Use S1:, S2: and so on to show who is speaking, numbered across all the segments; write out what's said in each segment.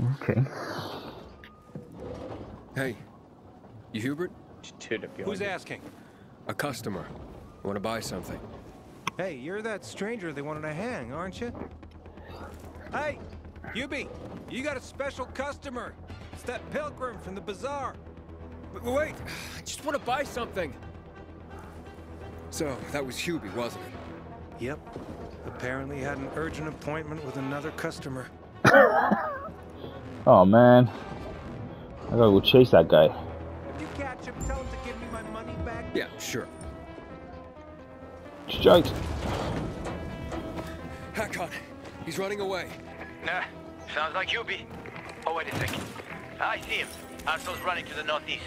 S1: Okay.
S2: Hey, you Hubert?
S3: Just turn it behind
S4: Who's asking?
S2: A customer. Want to buy something?
S4: Hey, you're that stranger they wanted to hang, aren't you? Hey, Hubie, you got a special customer. It's that pilgrim from the bazaar.
S2: Wait, wait, I just want to buy something. So, that was Hubie, wasn't it?
S4: Yep. Apparently had an urgent appointment with another customer.
S1: Oh man. I gotta go chase that guy.
S4: If you catch him, tell him to give me my money back.
S2: Yeah, sure.
S1: Strike.
S2: Hakon, he's running away.
S5: Nah, sounds like you be. Oh, wait a second. I see him. Arso's running to the northeast.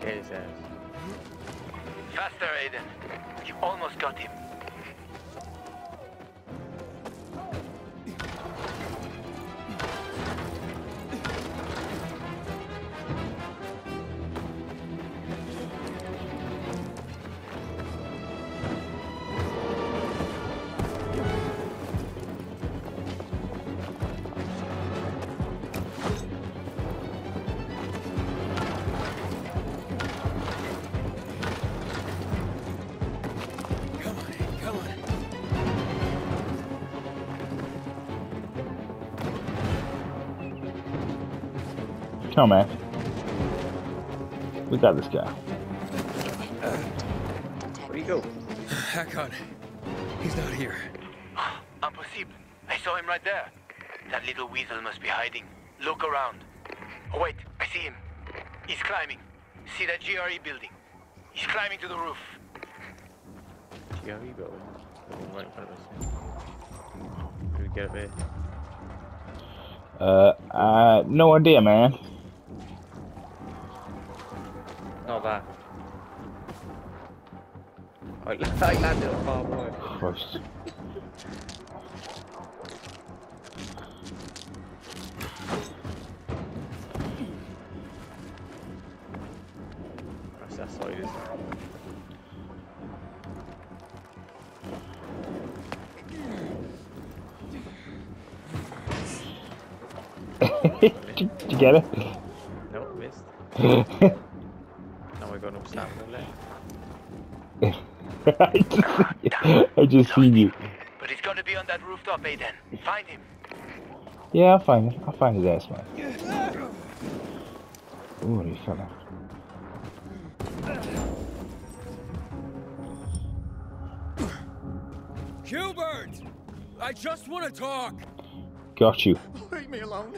S3: Get his ass.
S5: Faster, Aiden. You almost got him.
S2: Come on,
S1: man. We got this guy.
S3: Where'd he go?
S2: Hakon, he's not here.
S5: Impossible. I saw him right there. That little weasel must be hiding. Look around. Oh, wait. I see him. He's climbing. See that GRE building? He's climbing to the roof.
S3: Yeah, he got one. The one right in front of us. Did we get up there?
S1: Uh, uh, no idea, man.
S3: Not that. I, I landed on far away.
S1: Christ.
S3: That's that side, isn't it?
S1: Did you get it?
S3: No, missed. Now I got no stamina left.
S1: I just, I just seen you.
S5: But he's gotta be on that rooftop, eh, Aiden. Find him.
S1: Yeah, I'll find him. I'll find his ass, man. Ooh, he fell off.
S2: Hubert! I just want to talk.
S1: Got you.
S5: Leave me alone.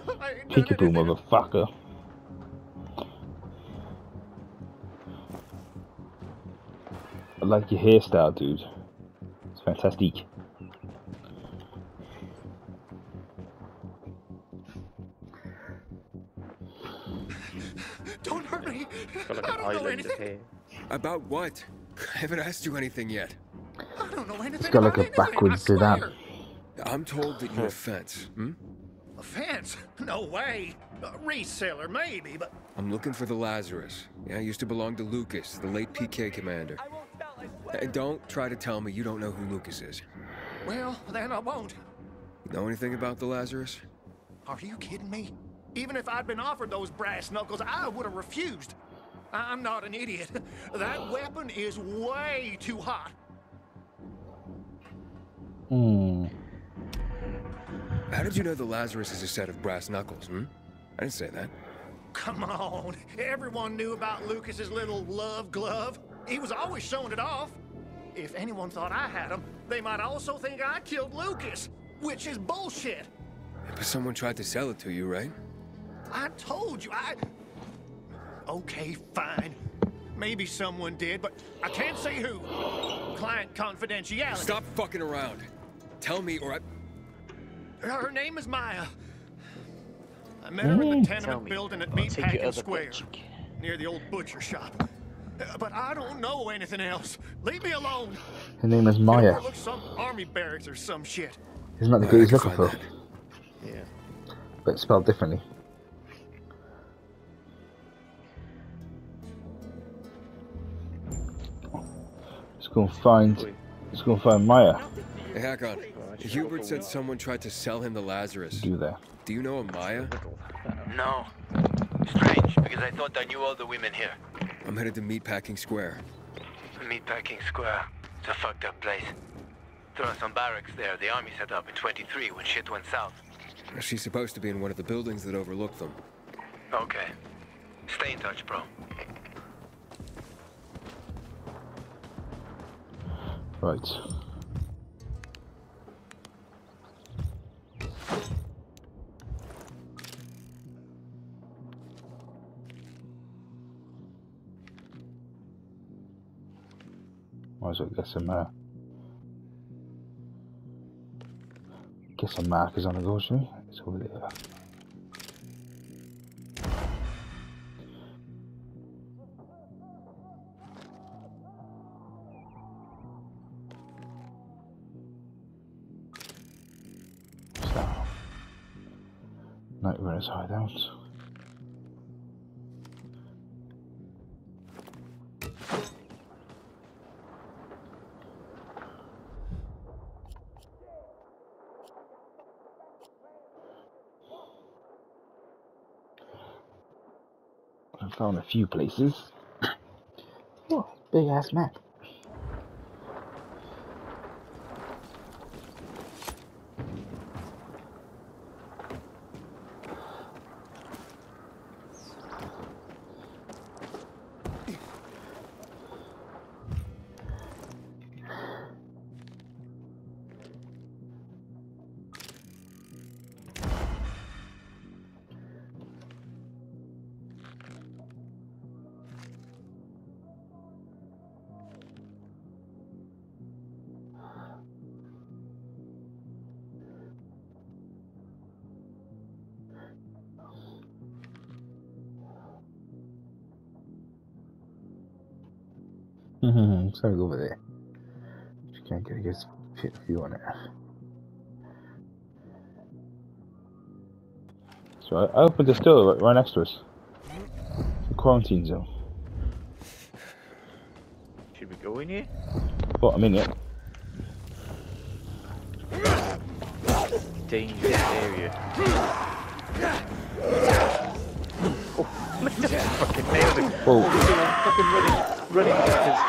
S1: Peekaboo, motherfucker. I like your hairstyle, dude. It's fantastic.
S5: Don't hurt me.
S3: Got like an island of hair.
S2: About what? I haven't asked you anything yet.
S5: I don't know anything
S1: It's got like a backwards
S5: I
S1: sedan.
S5: swear.
S2: I'm told that you're a fence. Hmm?
S5: A fence? No way. A reseller, maybe, but
S2: I'm looking for the Lazarus. Yeah, used to belong to Lucas, the late PK commander. And don't try to tell me you don't know who Lucas is.
S5: well, then I won't.
S2: You know anything about the Lazarus?
S5: Are you kidding me? Even if I'd been offered those brass knuckles, I would have refused. I'm not an idiot. That weapon is way too hot.
S1: Hmm.
S2: How did you know the Lazarus is a set of brass knuckles, hmm? I didn't say that.
S5: Come on. Everyone knew about Lucas's little love glove. He was always showing it off. If anyone thought I had him, they might also think I killed Lucas, which is bullshit.
S2: But someone tried to sell it to you, right?
S5: I told you, I... Okay, fine. Maybe someone did, but I can't say who. Client confidentiality.
S2: Stop fucking around. Tell me or I...
S5: Her name is Maya. I met her in the. Tenement building at
S3: I'll take your
S5: Meatpacking Square, near the old butcher shop. Uh, But I don't know anything else. Leave me alone.
S1: Her name is Maya.
S5: overlooks some army barracks or some shit.
S1: Isn't that the
S2: I
S1: girl he's
S2: can
S1: looking
S2: find
S1: for?
S2: that.
S3: Yeah.
S1: But spelled differently. Let's go and find.
S3: Wait.
S1: Let's go and find Maya.
S2: Hey, Hakon.
S3: Oh,
S2: Hubert said someone tried to sell him the Lazarus.
S1: Do that.
S2: Do you know a Maya?
S6: No. Strange, because I thought I knew all the women here.
S2: I'm headed to Meatpacking Square.
S6: Meatpacking Square. It's a fucked up place. There are some barracks there the army set up in 23 when shit went south.
S2: She's supposed to be in one of the buildings that overlook them.
S6: Okay. Stay in touch, bro.
S1: Right. Might as well get some uh, get some markers on the go, shall we? It's over there. Few places. Oh, big ass map. Mm-hmm. So over there. Just can't get a good fit view on it. So I I opened the store right, right next to us. The quarantine zone.
S3: Should we go in here?
S1: But I'm in it.
S3: Dangerous area. Oh, fucking nailed it.
S1: Whoa,
S3: running, running backwards.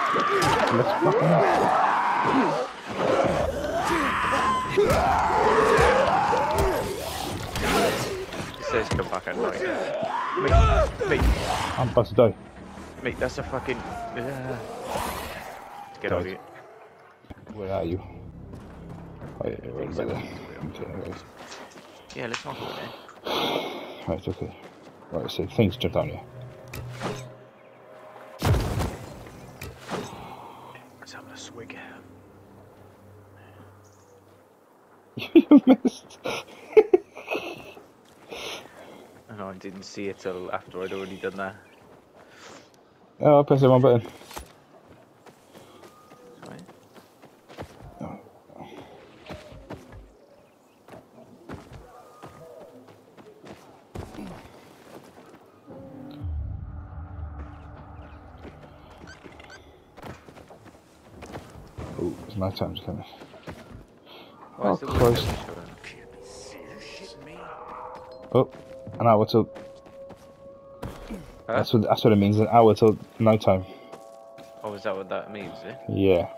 S1: let's fucking
S3: It says come back at night. Mate, mate,
S1: I'm about to die.
S3: mate, that's a fucking. Uh, get out of here.
S1: Where are you? Oh, yeah, right by there. Okay.
S3: Yeah, let's not go in there.
S1: Right, okay. Right, so things jumped on you.
S3: Let's have a swig.
S1: you missed.
S3: I know I didn't see it till after I'd already done that.
S1: Oh, I'll press the wrong button. Oh, it's night time's coming. Oh,
S3: oh
S1: Christ.
S3: showing?
S1: Oh, an hour till.
S3: Huh?
S1: That's what that's what it means. An hour till night time.
S3: Oh, is that what that means? Eh?
S1: Yeah.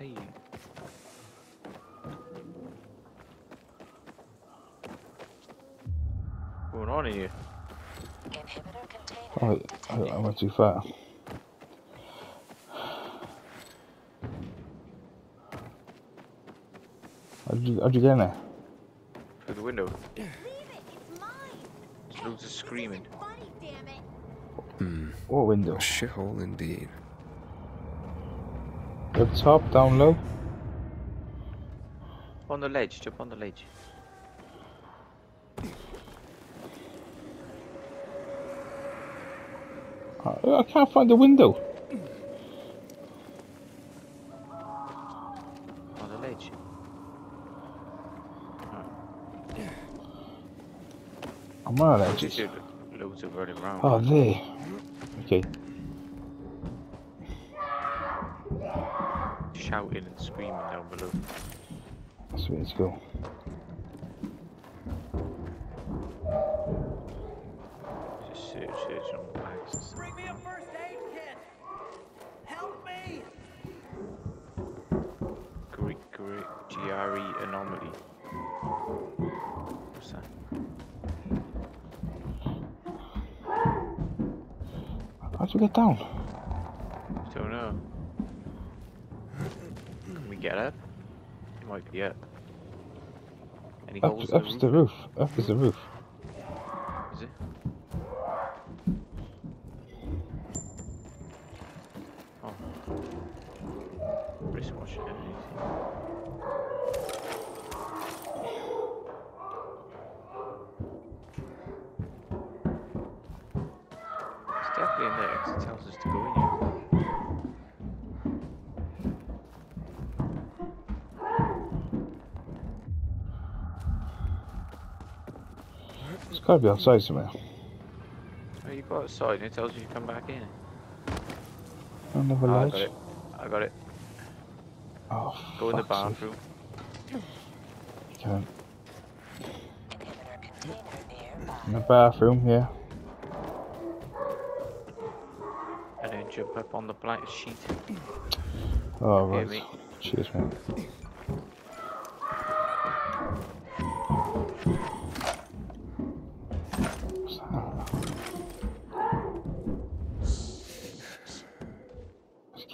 S3: Hey. What's going on in here?
S7: Inhibitor
S8: Inhibitor container
S1: Oh, I, I went too far. How'd you, how'd you get in there?
S3: Through the window.
S9: Leave it. It's mine.
S3: Loads of screaming.
S9: Funny, damn it.
S2: Hmm.
S1: What window?
S2: A shithole indeed.
S1: Up top, down low?
S3: On the ledge, jump on the ledge.
S1: I, I can't find the window.
S3: On the ledge.
S1: I'm on edges.
S3: just loads of running around.
S1: Oh, there. Okay. That's where let's go.
S3: Just search, search on the bags.
S10: Bring me a first aid kit. Help me.
S3: Greek, Greek, GRE anomaly. What's that?
S1: How'd you get down?
S3: Don't know. Can we get up? It might be up. Any
S1: Up,
S3: in
S1: up's
S3: the
S1: the
S3: roof?
S1: roof. Up is the roof. Gotta be outside somewhere.
S3: Oh, you go outside and it tells you to come back in.
S1: Under the
S3: Oh, I ah,
S1: ledge.
S3: got it. I got it.
S1: Oh,
S3: Go in the bathroom.
S1: Can't.
S8: Inhibitor container nearby.
S1: In the bathroom, yeah.
S3: And then jump up on the blank sheet.
S1: Oh, right. Cheers, man.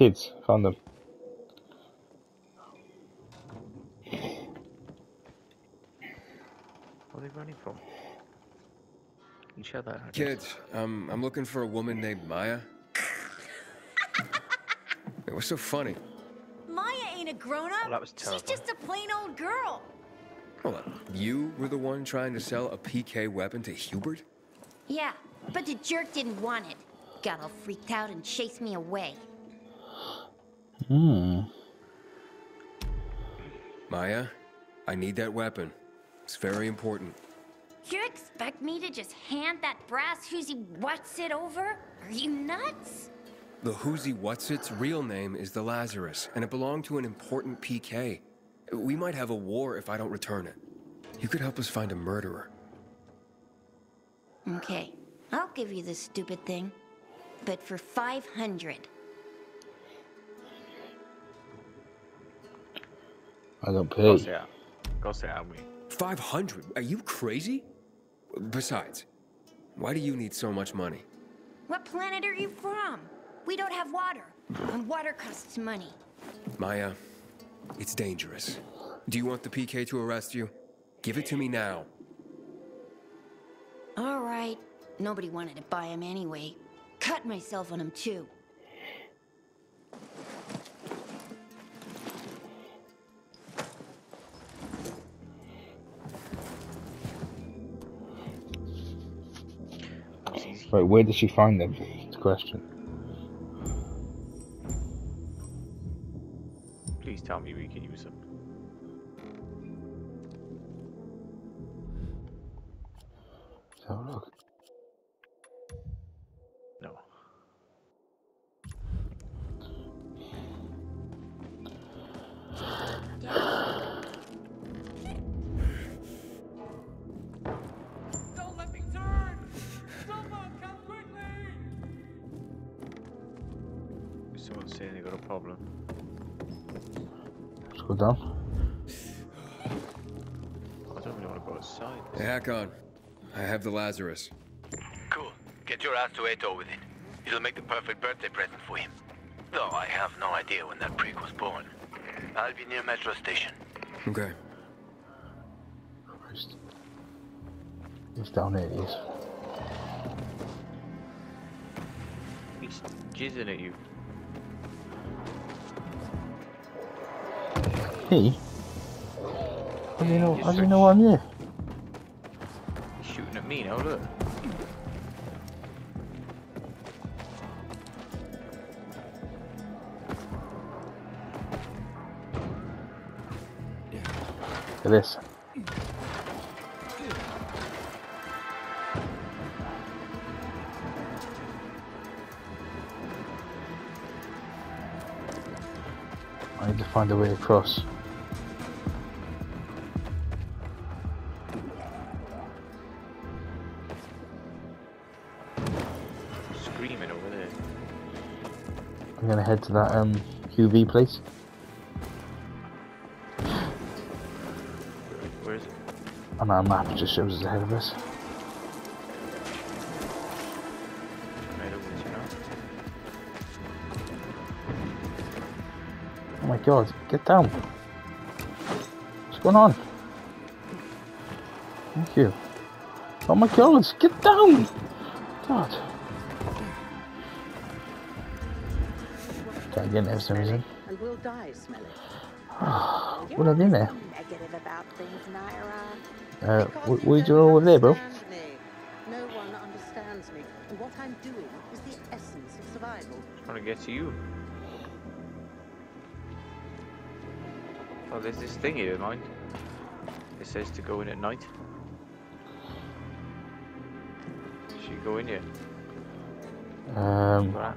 S1: Kids, found them.
S3: What are they running from? Each other. I guess.
S2: Kids, um, I'm looking for a woman named Maya. It was so funny.
S9: Maya ain't a grown up.
S3: Well, that was
S9: She's just a plain old girl.
S2: Hold on. You were the one trying to sell a PK weapon to Hubert?
S9: Yeah, but the jerk didn't want it. Got all freaked out and chased me away.
S1: Hmm.
S2: Maya, I need that weapon. It's very important.
S9: You expect me to just hand that brass whoozy what's it over? Are you nuts?
S2: The Whoozy What's It's real name is the Lazarus, and it belonged to an important PK. We might have a war if I don't return it. You could help us find a murderer.
S9: Okay, I'll give you this stupid thing. But for 500.
S1: I don't
S3: Go
S1: pay.
S3: say. Go say out me.
S2: 500? Are you crazy? Besides, why do you need so much money?
S9: What planet are you from? We don't have water, and water costs money.
S2: Maya, it's dangerous. Do you want the PK to arrest you? Give it to me now.
S9: All right. Nobody wanted to buy him anyway. Cut myself on him too.
S1: Right, where did she find them? It's a question.
S3: Please tell me we can use them.
S2: Lazarus.
S6: Cool. Get your ass to Aitor with it. It'll make the perfect birthday present for him. Though I have no idea when that prick was born. I'll be near Metro Station.
S2: Okay.
S1: Christ. It's down there, it is.
S3: He's jizzing at you.
S1: He? How do you know, how do you know I'm here?
S3: Shooting at me now, look.
S1: Look at this. I need to find a way across. Head to that um QV place.
S3: Where is it?
S1: On our map, just shows us ahead of us.
S3: Right over to you now.
S1: Oh my god, get down. What's going on? Thank you. Oh my god, get down! God. Can't get in there for some reason.
S11: And we'll die smelling.
S1: What have you in there?
S11: Negative about things, Naira.
S1: Uh, what, what are you doing over there, bro?
S11: understand me. No one understands me. And what I'm doing is the essence of survival.
S3: I'm Trying to get to you. Oh, there's this thing here, mind. It says to go in at night. Should you go in yet?
S1: Um,
S3: Right.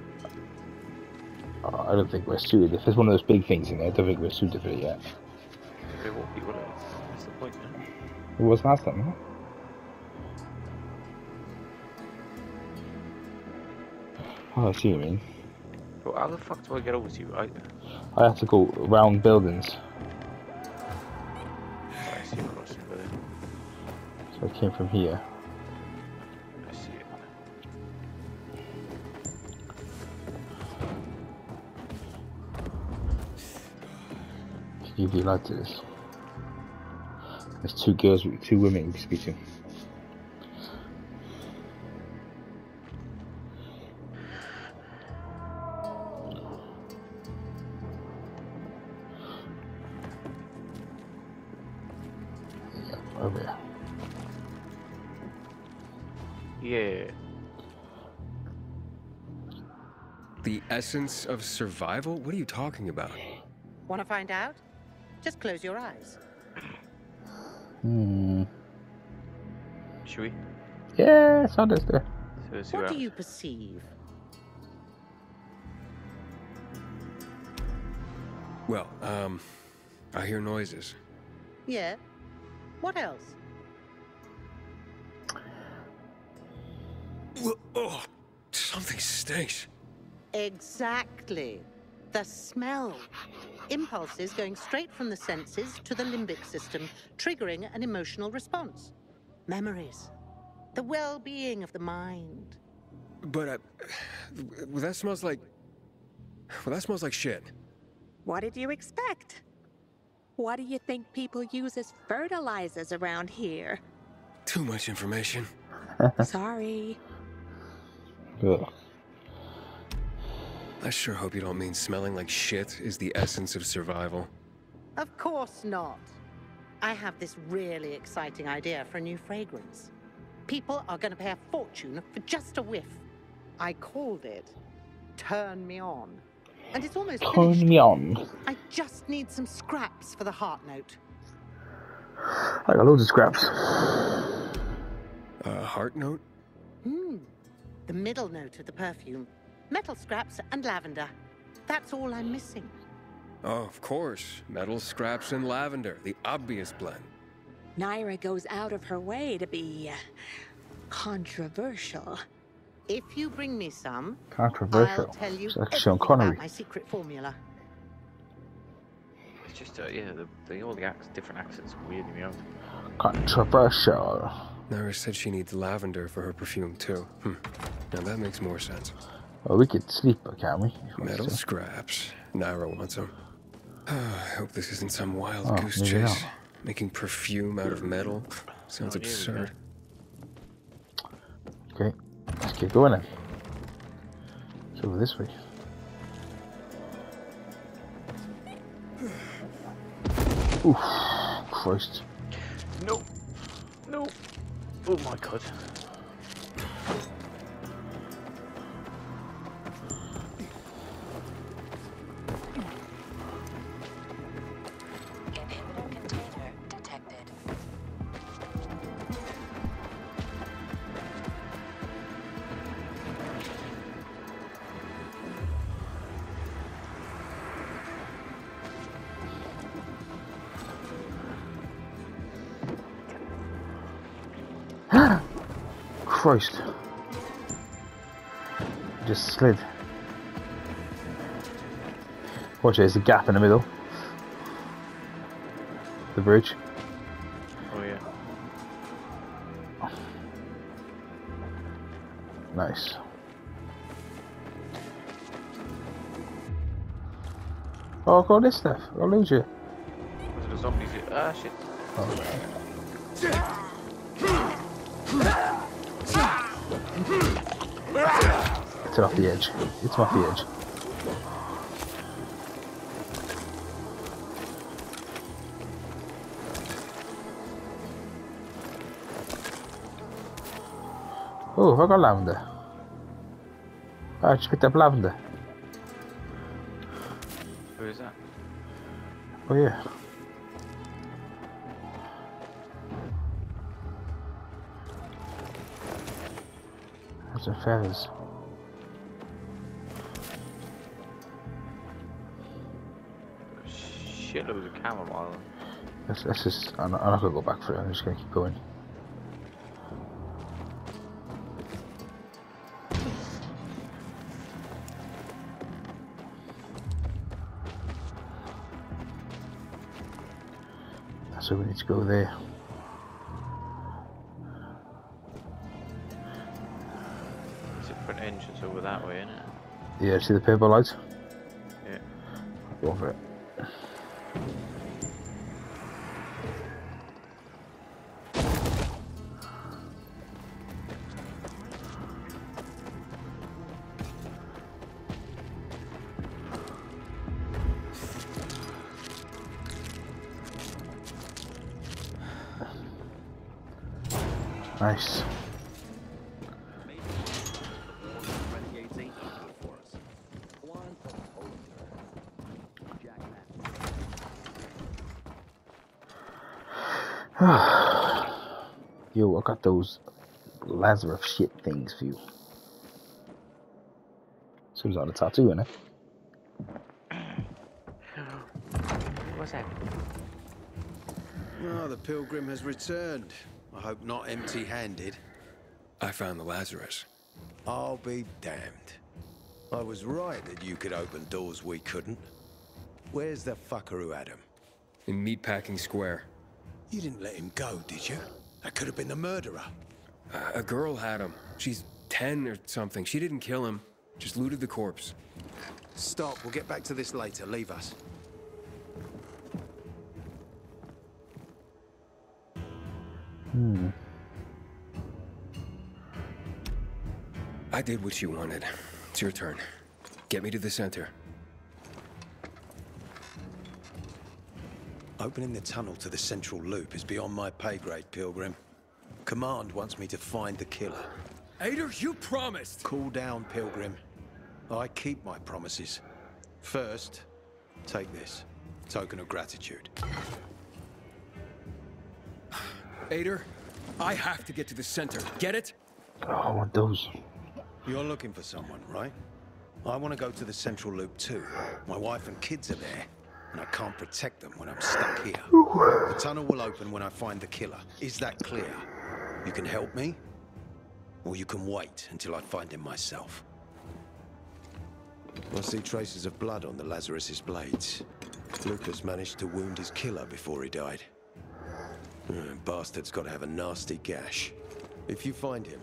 S1: I don't think we're suited. If there's one of those big things in there, I don't think we're suited for it yet.
S3: There won't be, will it? What's the point then?
S1: It was last time, huh? Oh, I see what you mean.
S3: But how the fuck do I get over to you? I,
S1: I have to go round buildings.
S3: I see a crossing there.
S1: So I came from here. Can you like to this? There's two girls, two women you can speak to. Over there.
S3: Yeah.
S2: The essence of survival? What are you talking about?
S11: Want to find out? Just close your eyes.
S1: Hmm.
S3: Should we?
S1: Yeah, it's not there.
S3: So
S11: What
S3: what
S11: do you perceive?
S2: Well, um, I hear noises.
S11: Yeah. What else?
S2: Oh, something stinks.
S11: Exactly. The smell. Impulses going straight from the senses to the limbic system, triggering an emotional response. Memories. The well being of the mind.
S2: But, uh, well, that smells like. Well, that smells like shit.
S12: What did you expect? What do you think people use as fertilizers around here?
S2: Too much information.
S12: Sorry.
S1: Ugh.
S2: I sure hope you don't mean smelling like shit is the essence of survival.
S11: Of course not. I have this really exciting idea for a new fragrance. People are going to pay a fortune for just a whiff. I called it Turn Me On. And it's almost
S1: Turn
S11: finished.
S1: me on.
S11: I just need some scraps for the heart note.
S1: I got loads of scraps.
S2: A heart note?
S11: Hmm. The middle note of the perfume. Metal scraps and lavender. That's all I'm missing.
S2: Oh, of course. Metal scraps and lavender, the obvious blend.
S12: Naira goes out of her way to be uh, controversial.
S11: If you bring me some,
S1: Controversial.
S11: I'll tell you
S1: It's like Sean Connery.
S11: about my secret formula.
S3: It's just, uh, yeah, the, the all the ac- different accents weirding me out.
S1: Controversial.
S2: Nara said she needs lavender for her perfume too. Hmm. Now that makes more sense.
S1: Well, we could sleep, can't we? if we
S2: Metal
S1: to.
S2: scraps. Naira wants them. Ah, I hope this isn't some wild
S1: Oh,
S2: goose chase.
S1: not.
S2: Making perfume out of metal sounds
S3: Oh, here we go.
S2: absurd.
S1: Okay, let's keep going then. It's over this way. Oof, Christ.
S3: No. No. Oh my god.
S1: Christ. Just slid. Watch it, there's a gap in the middle. The bridge.
S3: Oh yeah.
S1: Nice. Oh, got this stuff. I'll lose you.
S3: Was it a zombie shit? Ah shit.
S1: It's off the edge. It's off the edge. Oh, I got lavender? I just picked up lavender.
S3: Who is that?
S1: Oh yeah. Some feathers.
S3: Shitloads of chamomile.
S1: Let's, let's just. I'm not, I'm not gonna go back for it. I'm just gonna keep going. So we need to go there.
S3: Entrance over that way, isn't it?
S1: Yeah, see the purple lights?
S3: Yeah.
S1: Go for it. Yo, I got those Lazarus shit things for you. So Seems like a tattoo, innit?
S3: What's that?
S13: Oh, ah, the pilgrim has returned. I hope not empty handed.
S2: I found the Lazarus.
S13: I'll be damned. I was right that you could open doors we couldn't. Where's the fucker who had him?
S2: In Meatpacking Square.
S13: You didn't let him go, did you? That could have been the murderer.
S2: Uh, a girl had him. She's 10 or something. She didn't kill him, just looted the corpse.
S13: Stop, we'll get back to this later. Leave us.
S1: Hmm.
S2: I did what you wanted. It's your turn. Get me to the center.
S13: Opening the tunnel to the central loop is beyond my pay grade, Pilgrim. Command wants me to find the killer.
S2: Aitor, you promised!
S13: Cool down, Pilgrim. I keep my promises. First, take this. Token of gratitude.
S2: Aitor, I have to get to the center. Get it?
S1: Oh, I want those.
S13: You're looking for someone, right? I want to go to the central loop too. My wife and kids are there, and I can't protect them when I'm stuck here. The tunnel will open when I find the killer. Is that clear? You can help me, or you can wait until I find him myself. I see traces of blood on the Lazarus's blades. Lucas managed to wound his killer before he died. Uh, bastard's got to have a nasty gash. If you find him,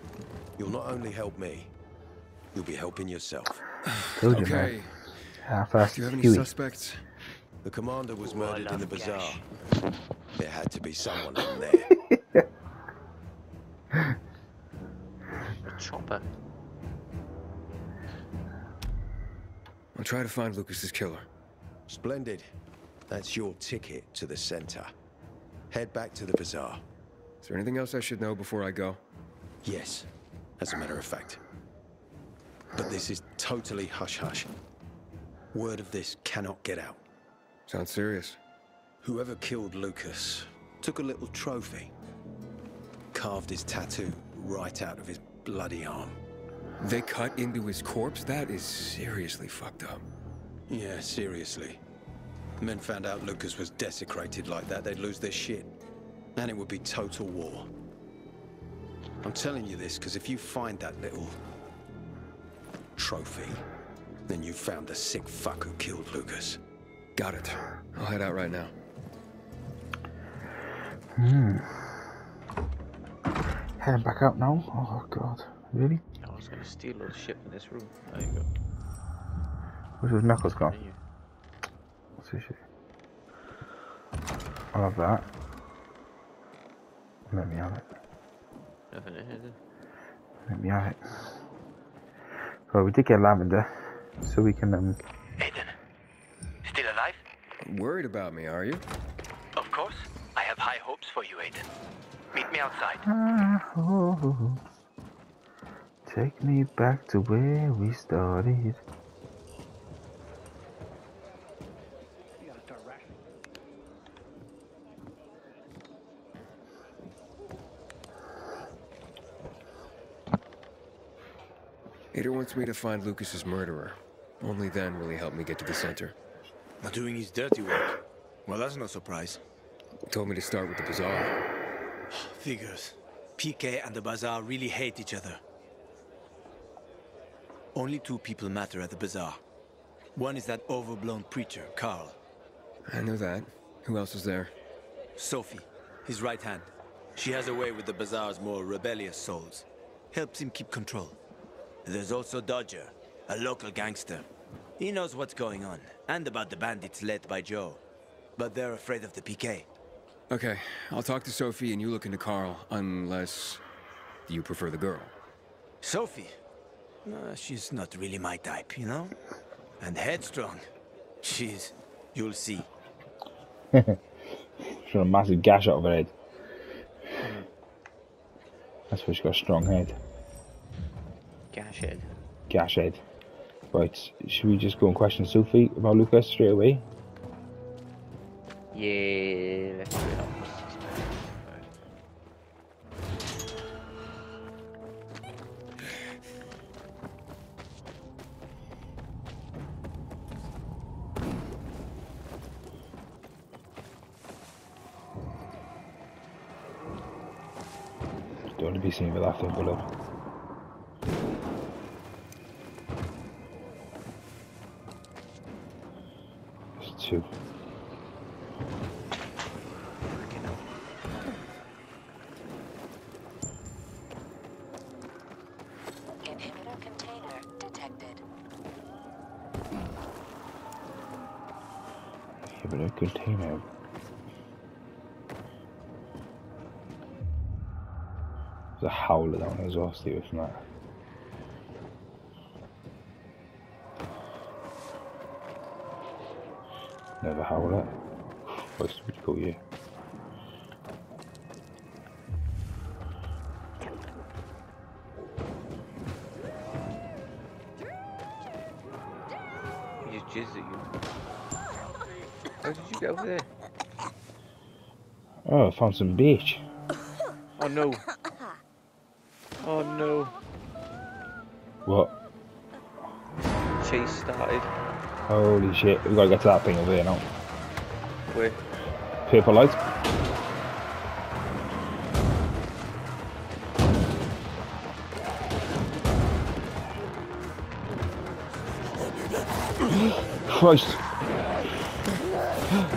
S13: you'll not only help me, you'll be helping yourself.
S1: Told you,
S2: Okay.
S1: man. Half fast
S2: Do you have any
S1: Huey.
S2: suspects?
S13: The commander was
S3: Ooh,
S13: murdered in the bazaar.
S3: gash.
S13: There had to be someone in there.
S3: A chopper.
S2: I'll try to find Lucas's killer.
S13: Splendid. That's your ticket to the center. Head back to the bazaar.
S2: Is there anything else I should know before I go?
S13: Yes, as a matter of fact. But this is totally hush-hush. Word of this cannot get out.
S2: Sounds serious.
S13: Whoever killed Lucas took a little trophy. Carved his tattoo right out of his bloody arm.
S2: They cut into his corpse? That is seriously fucked up.
S13: Yeah, seriously. Men found out Lucas was desecrated like that, they'd lose their shit. And it would be total war. I'm telling you this because if you find that little trophy, then you found the sick fuck who killed Lucas.
S2: Got it. I'll head out right now.
S1: Hmm. Heading back out now? Oh god. Really?
S3: I was gonna steal all the shit from this room. There you go.
S1: Where's his knuckles gone? What's this shit? I love that. Let me have it.
S3: Nothing in here. then.
S1: Let me have it. Well, we did get lavender, so we can um.
S14: Aiden, still alive?
S2: Worried about me, are you?
S14: Of course. I have high hopes for you, Aiden. Meet me outside.
S1: Oh, take me back to where we started.
S2: Aitor wants me to find Lucas's murderer. Only then will he help me get to the center.
S6: Not doing his dirty work. Well, that's no surprise.
S2: Told me to start with the bazaar.
S6: Figures. PK and the Bazaar really hate each other. Only two people matter at the Bazaar. One is that overblown preacher, Carl.
S2: I know that. Who else is there?
S6: Sophie, his right hand. She has a way with the Bazaar's more rebellious souls. Helps him keep control. There's also Dodger, a local gangster. He knows what's going on, and about the bandits led by Joe. But they're afraid of the PK.
S2: Okay, I'll talk to Sophie and you look into Carl, unless you prefer the girl.
S6: Sophie? Uh, she's not really my type, you know? And headstrong. She's... you'll see.
S1: She's got a massive gash out of her head. That's why she's got a strong head.
S3: Gash head.
S1: Gash head. Right, should we just go and question Sophie about Lucas straight away?
S3: Yeah, let's do it.
S1: Don't want to be seen with that thing below. As well, stay away from that. Never howler. What's pretty cool, yeah.
S3: He just jizzed at you. How did you get over there?
S1: Oh, I found some beach.
S3: Oh no.
S1: Holy shit, we gotta get to that thing over here now.
S3: Where?
S1: Purple light. Christ.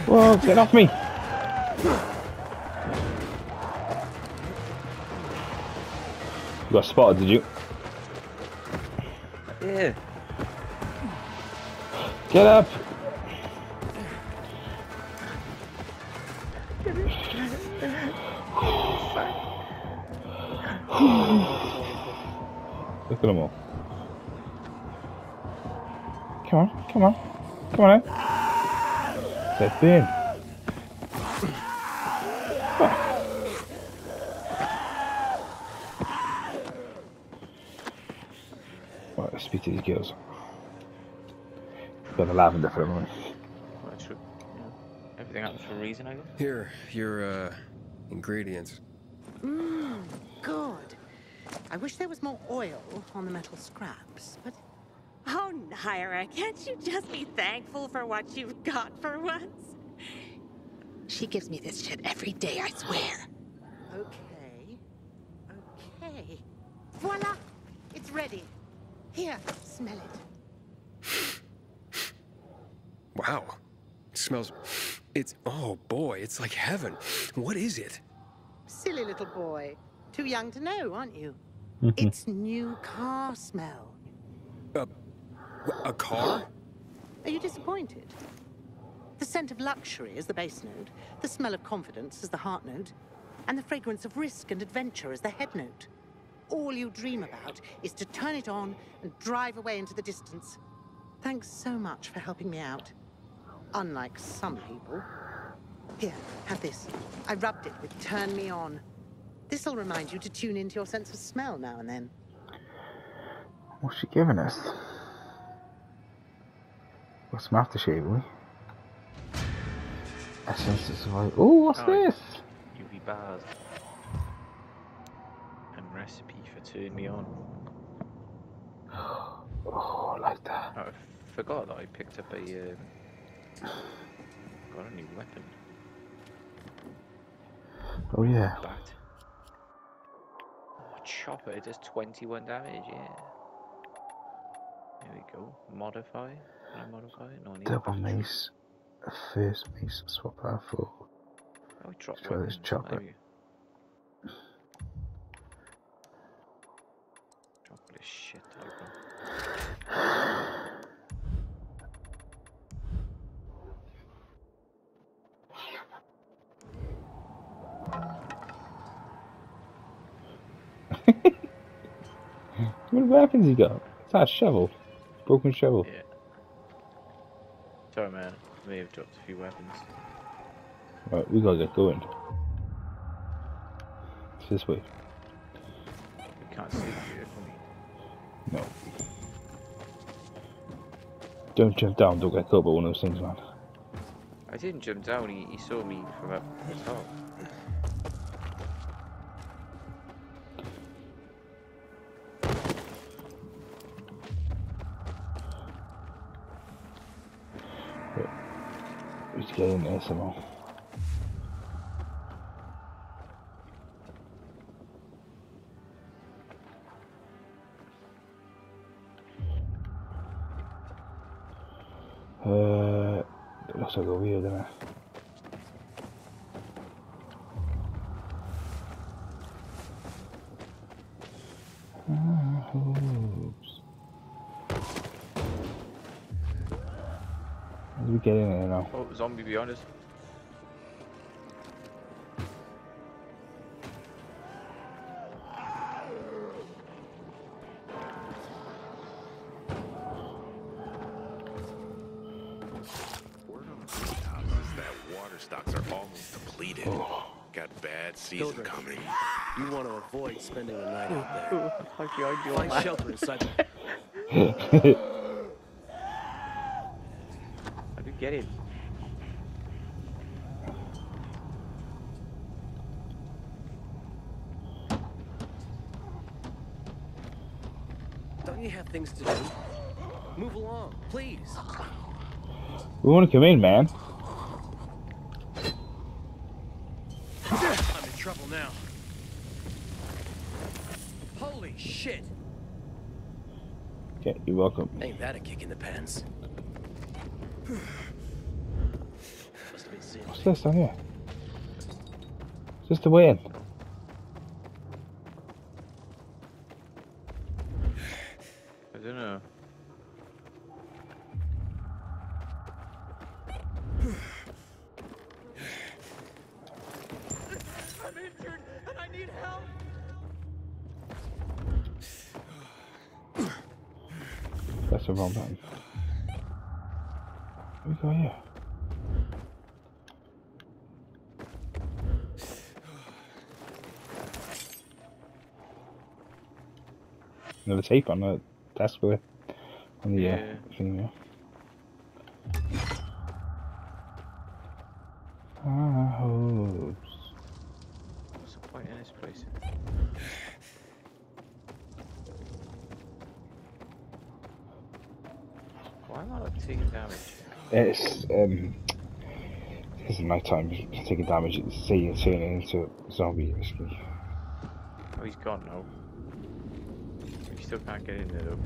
S1: Whoa, get off me! You got spotted, did you? Get up! Look at them all. Come on, come on. Come on in. Step in. Right, let's speak to these girls. Got the lavender for a moment.
S3: Well, it should, you know, everything happens for a reason, I guess.
S2: Here, your uh, ingredients.
S11: Mmm, good. I wish there was more oil on the metal scraps, but
S12: Oh, Naira, can't you just be thankful for what you've got for once? She gives me this shit every day, I swear.
S11: okay. Okay. Voila! It's ready. Here, smell it.
S2: Wow. It smells. It's. Oh boy, it's like heaven. What is it?
S11: Silly little boy. Too young to know, aren't you?
S2: Mhm.
S11: it's new car smell.
S2: A, a car?
S11: Are you disappointed? The scent of luxury is the base note, the smell of confidence is the heart note, and the fragrance of risk and adventure is the head note. All you dream about is to turn it on and drive away into the distance. Thanks so much for helping me out. Unlike some people. Here, have this. I rubbed it with Turn Me On. This'll remind you to tune into your sense of smell now and then.
S1: What's she giving us? Got some aftershave, we? Essence is like. Oh, what's
S3: Oh,
S1: this?
S3: UV bars. And recipe for turn me on.
S1: Oh, I like that.
S3: I forgot that I picked up a. Um, got a new weapon.
S1: Oh, yeah.
S3: Bat. Oh, chopper. It does 21 damage. Yeah. There we go. Modify. Can I modify? No, I need
S1: Double mace. First mace. Swap that for.
S3: Oh, drop
S1: try this chopper.
S3: There we go. Drop this shit open.
S1: What weapons he got? It's that shovel. Broken shovel.
S3: Yeah. Sorry, man. I May have dropped a few weapons.
S1: Right, we gotta get going. It's this way.
S3: We can't see here?
S1: No. Don't jump down, don't get caught by one of those things, man.
S3: I didn't jump down. He, he saw me from up the top.
S1: Need to we get in there now?
S3: Oh, zombie behind us.
S15: Word on the house is that water stocks are almost depleted. Got bad season coming.
S10: You want to avoid spending the night out there.
S3: Like the ideal
S10: Find shelter inside the
S3: How do you get in?
S10: Don't you have things to do? Move along, please.
S1: We want to come in, man.
S10: I'm in trouble now. Holy shit!
S1: Okay, you're welcome.
S10: Ain't that a kick in the pants? Must have been seeing
S1: What's this here? Is this the way in?
S3: don't know.
S16: I'm injured and I need help.
S1: That's the wrong button. What we got here? Another tape on the desk with on the
S3: Yeah.
S1: uh, thing there. Ah, hopes.
S3: What's the point in this place? Why am I like taking damage?
S1: It's um, it's night time. Taking damage. It's seeing turning into a zombie.
S3: Oh, he's gone now. Still can't get in there though.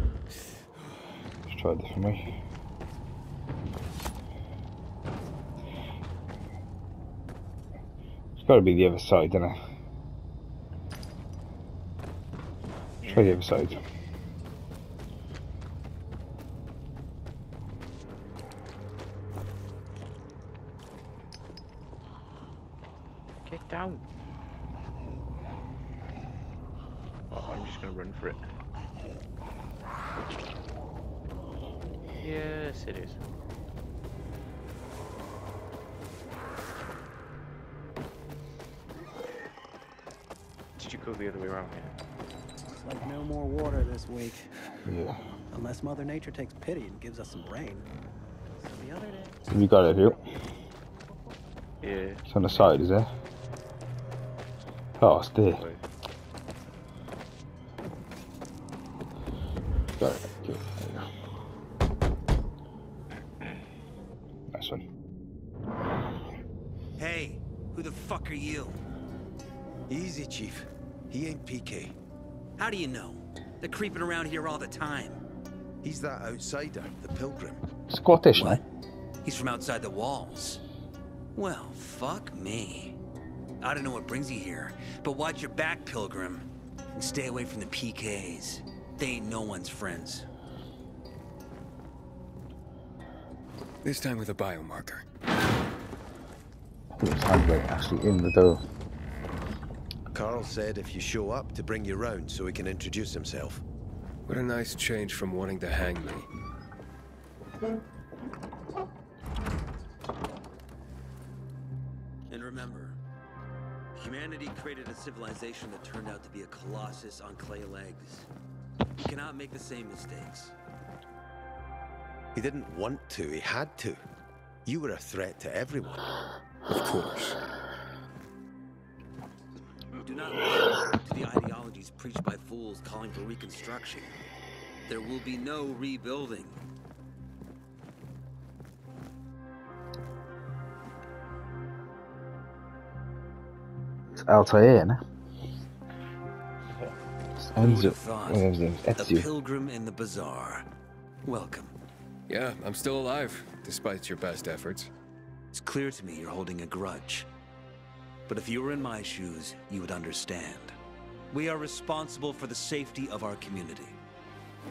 S1: Let's try a different way. It's got to be the other side, doesn't it? Try the other side.
S3: Go the other way around here?
S17: Looks like no more water this week.
S1: Yeah.
S17: Unless Mother Nature takes pity and gives us some rain. So the other day.
S1: You got it here?
S3: Yeah.
S1: It's on the side, is it? Oh, it's there.
S18: Do you know? They're creeping around here all the time.
S13: He's that outsider, the pilgrim.
S1: Scottish, eh? no?
S18: He's from outside the walls. Well, fuck me. I don't know what brings you here, but watch your back, Pilgrim. And stay away from the PKs. They ain't no one's friends.
S2: This time with a biomarker.
S1: I think it's handbrake actually in the door.
S13: Carl said if you show up to bring you round so he can introduce himself.
S2: What a nice change from wanting to hang me.
S18: And remember, humanity created a civilization that turned out to be a colossus on clay legs. You cannot make the same mistakes.
S13: He didn't want to, he had to. You were a threat to everyone.
S2: Of course.
S18: Do not listen to the ideologies preached by fools calling for reconstruction. There will be no rebuilding.
S1: It's Altair, no?
S18: Who
S1: Enzo.
S18: would've thought?
S1: What was his name?
S18: A
S1: Ezio.
S18: pilgrim in the bazaar. Welcome.
S2: Yeah, I'm still alive, despite your best efforts.
S18: It's clear to me you're holding a grudge. But if you were in my shoes, you would understand. We are responsible for the safety of our community.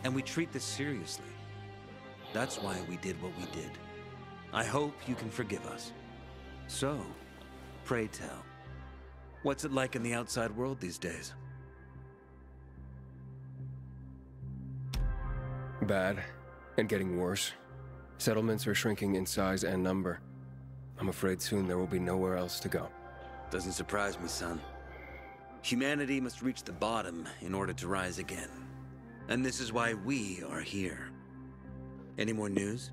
S18: And we treat this seriously. That's why we did what we did. I hope you can forgive us. So, pray tell. What's it like in the outside world these days?
S2: Bad, and getting worse. Settlements are shrinking in size and number. I'm afraid soon there will be nowhere else to go.
S18: Doesn't surprise me, son. Humanity must reach the bottom in order to rise again. And this is why we are here. Any more news?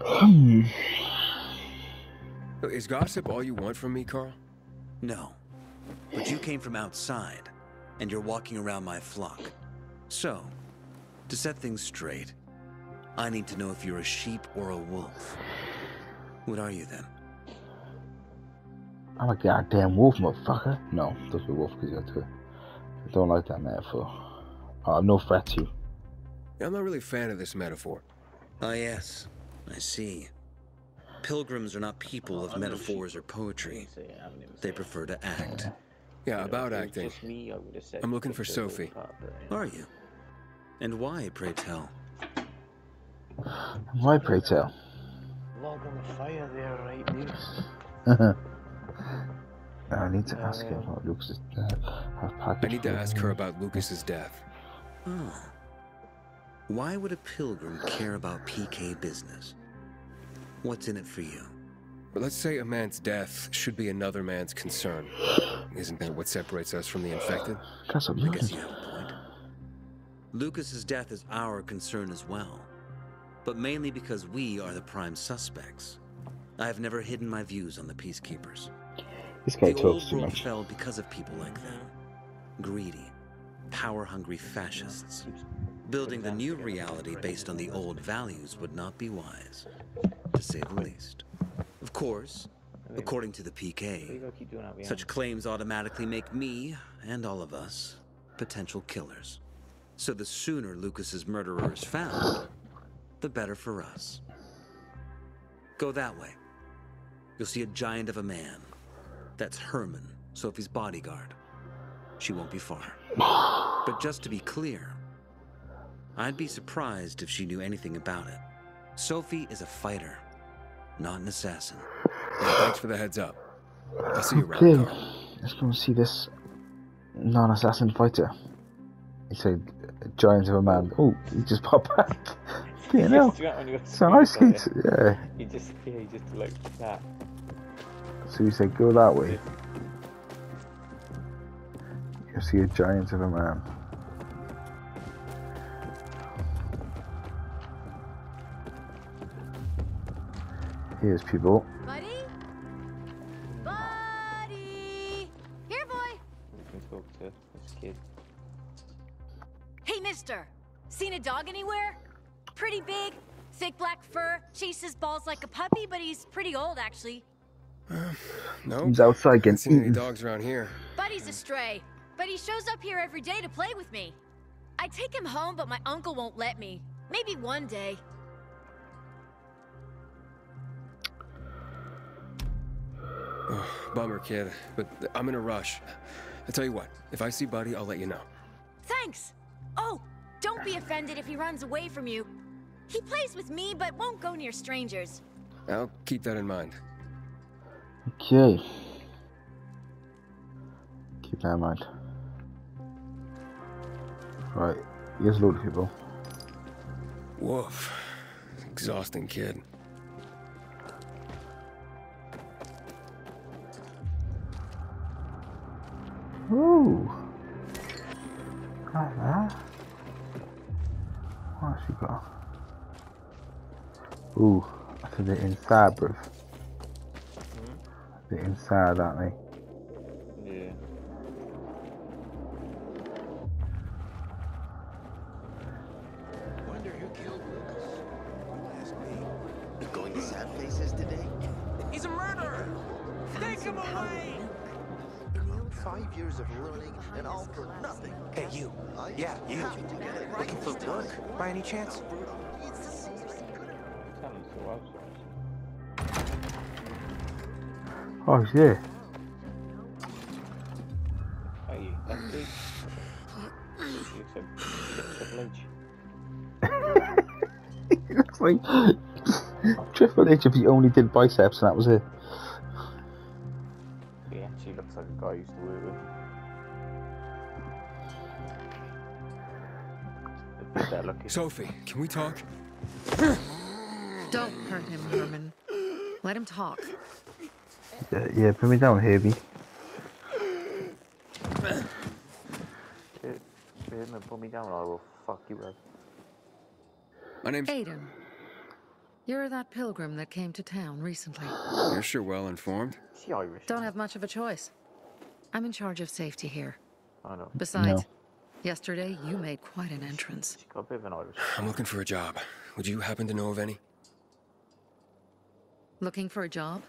S18: Hmm.
S2: Is gossip all you want from me, Carl?
S18: No. But you came from outside, and you're walking around my flock. So, to set things straight, I need to know if you're a sheep or a wolf. What are you then?
S1: I'm a goddamn wolf, motherfucker. No, doesn't be wolf because you got to. I don't like that metaphor. Uh, I'm no threat to you.
S2: I'm not really a fan of this metaphor.
S18: Ah, yes. I see. Pilgrims are not people of metaphors or poetry. They prefer to act.
S2: Yeah, about acting. I'm looking for Sophie.
S18: Are you? And why, pray tell?
S1: Why, pray tell?
S3: Log on the fire there, right, News.
S1: I need to ask her uh, about Lucas's death.
S2: I need to ask her about Lucas's death.
S18: Oh. Why would a pilgrim care about PK business? What's in it for you?
S2: But let's say a man's death should be another man's concern. Isn't that what separates us from the infected?
S1: That's what
S18: I guess you have a point. Lucas's death is our concern as well, but mainly because we are the prime suspects. I have never hidden my views on the peacekeepers.
S1: This guy
S18: the
S1: talks
S18: old
S1: too
S18: world
S1: much.
S18: fell because of people like them. Greedy, power-hungry fascists. Building the new reality based on the old values would not be wise, to say the least. Of course, according to the PK,
S3: gotta keep doing that behind
S18: such claims automatically make me, and all of us, potential killers. So the sooner Lucas's murderer is found, the better for us. Go that way. You'll see a giant of a man. That's Herman, Sophie's bodyguard. She won't be far. But just to be clear, I'd be surprised if she knew anything about it. Sophie is a fighter, not an assassin.
S2: Yeah, thanks for the heads up. I'll see you around,
S1: Okay,
S2: Carl.
S1: let's go and see this non-assassin fighter. He said, giant of a man. Oh, he just popped back. You know,
S3: Just when you got
S1: so nice
S3: screen
S1: kids.
S3: on
S1: Yeah.
S3: it, You just, yeah, you just like that.
S1: So he said, go that way. You see a giant of a man. Here's people.
S19: Buddy? Buddy! Here, boy!
S3: You can talk to this kid.
S19: Hey, mister! Seen a dog anywhere? Pretty big, thick black fur, chases balls like a puppy, but he's pretty old, actually.
S2: No.
S1: He's outside getting
S2: Haven't seen any
S1: eaten.
S2: dogs around here.
S19: Buddy's a stray, but he shows up here every day to play with me. I take him home, but my uncle won't let me. Maybe one day.
S2: Bummer, kid. But I'm in a rush. I tell you what, if I see Buddy, I'll let you know.
S19: Thanks! Oh, don't be offended if he runs away from you. He plays with me, but won't go near strangers.
S2: I'll keep that in mind.
S1: Okay. Keep that in mind. Right, here's a load of people.
S2: Woof. Exhausting kid.
S1: Ooh. Like that. What's she got? Ooh, that's a bit inside, bruv. A bit inside, aren't they?
S3: Yeah.
S20: Wonder who killed Lucas. You ask me. Going to sad faces today?
S16: He's a murderer! Take him away!
S20: Five years of learning and all for nothing.
S10: Hey, you. Yeah, you. Looking for work, by any chance?
S1: Oh, yeah.
S3: Hey, that's big. You accept Triple H.
S1: like Triple H if he only did biceps and that was it.
S3: He actually looks like a guy I used to work with. A bit better looking.
S2: Sophie, can we talk?
S21: Don't hurt him, Herman. Let him talk.
S1: Yeah, yeah put me down, Herbie.
S3: Hit him and put me down or I will fuck you up.
S2: My name's.
S21: Aiden. You're that pilgrim that came to town recently.
S2: You're sure well informed.
S3: She Irish.
S21: Don't have much of a choice. I'm in charge of safety here.
S3: I know.
S21: Besides, yesterday you made quite an entrance.
S3: She got a bit of an Irish.
S2: I'm looking for a job. Would you happen to know of any?
S21: Looking for a job?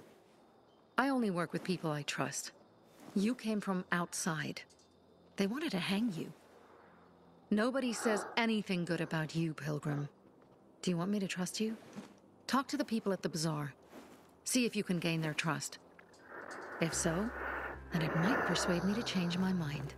S21: I only work with people I trust. You came from outside. They wanted to hang you. Nobody says anything good about you, Pilgrim. Do you want me to trust you? Talk to the people at the bazaar. See if you can gain their trust. If so, then it might persuade me to change my mind.